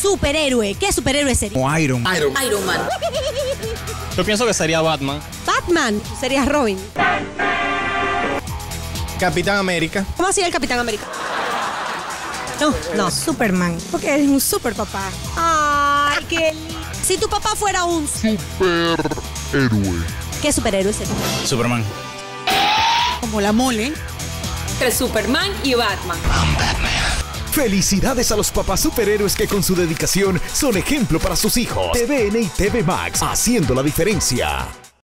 superhéroe. ¿Qué superhéroe sería? Como Iron. Iron. Iron Man. Yo pienso que sería Batman. Batman. Sería Robin. Capitán América. ¿Cómo hacía el Capitán América? No, no. Superman, porque él es un super papá. Ay, qué lindo. Si tu papá fuera un Superhéroe. ¿qué superhéroe sería? Superman. Como la mole. Entre Superman y Batman. Felicidades a los papás superhéroes que con su dedicación son ejemplo para sus hijos. TVN y TV Max, haciendo la diferencia.